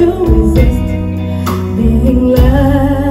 to resist being loved.